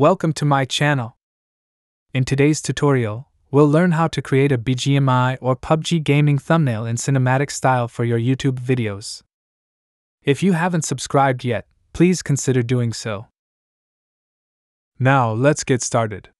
Welcome to my channel. In today's tutorial, we'll learn how to create a BGMI or PUBG gaming thumbnail in cinematic style for your YouTube videos. If you haven't subscribed yet, please consider doing so. Now, let's get started.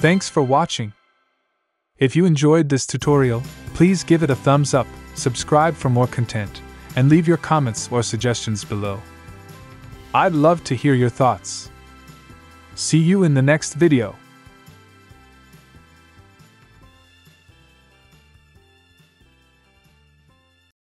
Thanks for watching. If you enjoyed this tutorial, please give it a thumbs up, subscribe for more content, and leave your comments or suggestions below. I'd love to hear your thoughts. See you in the next video.